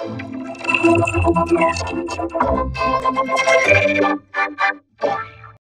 Thank you.